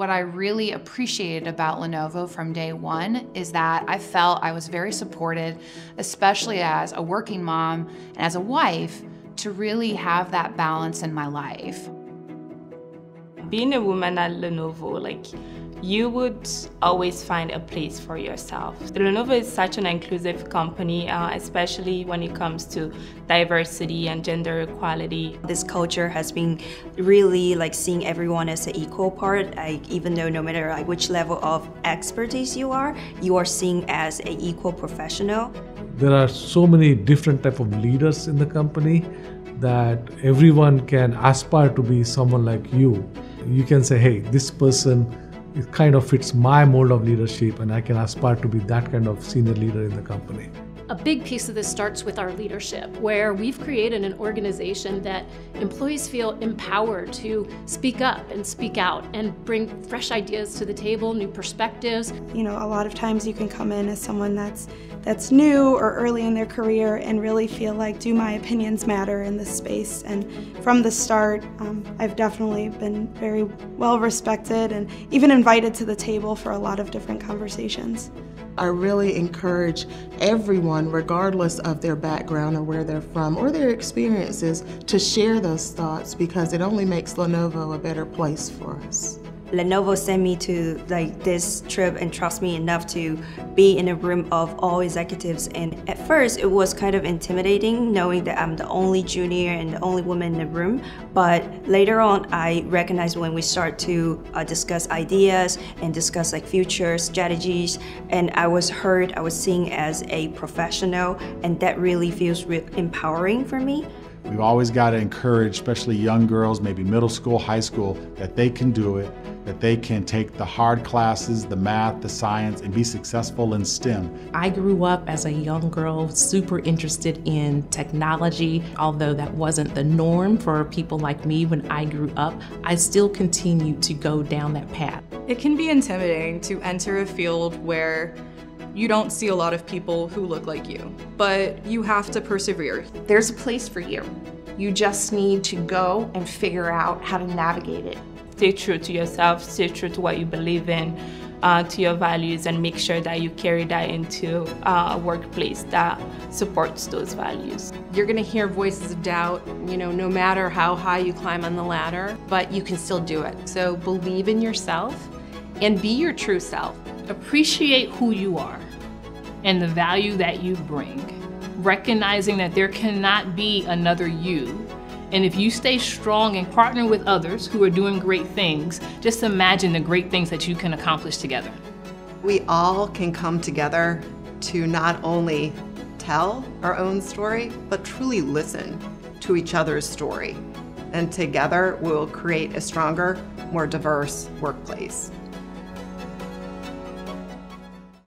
What I really appreciated about Lenovo from day one is that I felt I was very supported, especially as a working mom and as a wife, to really have that balance in my life. Being a woman at Lenovo, like you would always find a place for yourself. Lenovo is such an inclusive company, uh, especially when it comes to diversity and gender equality. This culture has been really like seeing everyone as an equal part, like even though no matter like which level of expertise you are, you are seen as an equal professional. There are so many different type of leaders in the company that everyone can aspire to be someone like you. You can say, hey, this person it kind of fits my mold of leadership and I can aspire to be that kind of senior leader in the company. A big piece of this starts with our leadership, where we've created an organization that employees feel empowered to speak up and speak out and bring fresh ideas to the table, new perspectives. You know, a lot of times you can come in as someone that's that's new or early in their career and really feel like, do my opinions matter in this space? And from the start, um, I've definitely been very well respected and even invited to the table for a lot of different conversations. I really encourage everyone, regardless of their background or where they're from or their experiences, to share those thoughts because it only makes Lenovo a better place for us. Lenovo sent me to like this trip and trust me enough to be in a room of all executives. And at first it was kind of intimidating knowing that I'm the only junior and the only woman in the room. But later on I recognized when we start to uh, discuss ideas and discuss like future strategies. And I was heard I was seen as a professional and that really feels re empowering for me. We've always got to encourage, especially young girls, maybe middle school, high school, that they can do it, that they can take the hard classes, the math, the science, and be successful in STEM. I grew up as a young girl super interested in technology. Although that wasn't the norm for people like me when I grew up, I still continue to go down that path. It can be intimidating to enter a field where you don't see a lot of people who look like you, but you have to persevere. There's a place for you. You just need to go and figure out how to navigate it. Stay true to yourself, stay true to what you believe in, uh, to your values, and make sure that you carry that into uh, a workplace that supports those values. You're going to hear voices of doubt, you know, no matter how high you climb on the ladder, but you can still do it. So believe in yourself and be your true self. Appreciate who you are and the value that you bring, recognizing that there cannot be another you. And if you stay strong and partner with others who are doing great things, just imagine the great things that you can accomplish together. We all can come together to not only tell our own story, but truly listen to each other's story. And together we'll create a stronger, more diverse workplace.